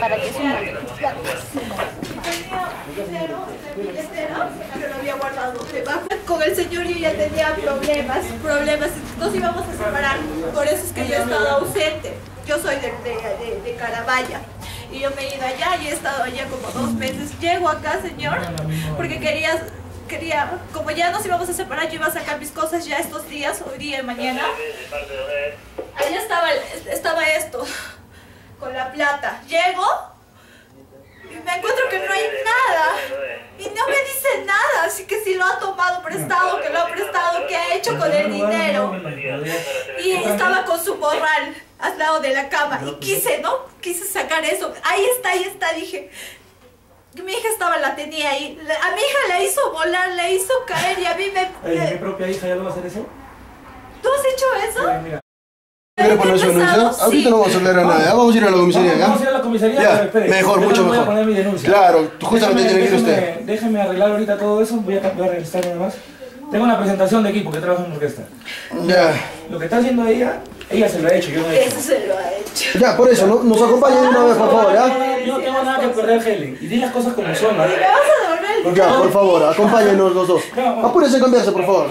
para que sume. Lo había guardado con el señor yo ya tenía problemas, problemas, nos íbamos a separar, por eso es que yo he estado ausente, yo soy de, de, de, de Carabaya y yo me he ido allá y he estado allá como dos meses. Llego acá, señor, porque quería, quería, como ya nos íbamos a separar, yo iba a sacar mis cosas ya estos días, hoy día y mañana. Allá estaba, estaba esto con la plata. Llego y me encuentro que no hay nada. Y no me dice nada, así que si lo ha tomado prestado, que lo ha prestado, qué ha hecho con el dinero. Y estaba con su morral al lado de la cama y quise, ¿no? Quise sacar eso. Ahí está, ahí está, dije. Mi hija estaba, la tenía ahí. A mi hija la hizo volar, la hizo caer y a mí me... ¿Mi propia hija ya lo va a hacer eso? ¿Tú has hecho eso? ¿Quiere poner su denuncia? Ahorita no vamos a hablar a nada, vamos a ir a la comisaría, ¿ya? Vamos a ir a la comisaría, ya, pero espere. mejor, mucho voy mejor. a poner mi denuncia. Claro, justamente déjeme, tiene que ir usted. Déjeme arreglar ahorita todo eso, voy a, voy a registrar nada más. Tengo una presentación de equipo que trabaja en orquesta. Ya. Lo que está haciendo ella, ella se lo ha hecho, yo no he hecho. Eso se lo ha hecho. Ya, por eso, ¿no? nos acompaña de una vez, por favor, ¿ya? Yo no tengo nada que perder, Helen. Y di las cosas como son, ¿vale? ¿Me vas a devolver el dinero? Ya, por favor, acompáñenos los dos. Apúrese a cambiarse, por favor.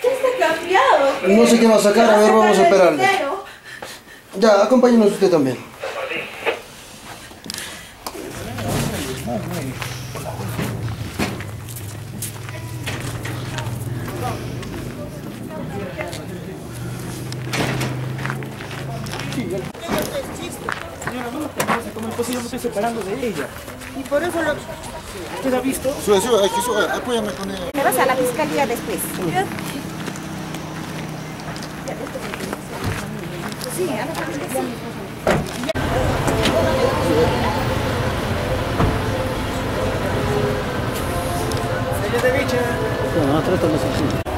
¿Qué está cambiado? No sé qué va a sacar, a ver, vamos a esperarle. dinero? Ya, acompáñenos usted también. Señora, no me conoce, ¿cómo es posible? Me estoy separando de ella. Y por eso lo... ¿Usted ha visto? Sube, sube, aquí sube, apóyame con él. Me vas a la fiscalía después. Sí, Sim, ela está Seja da vítima. Não, não, tratando assim.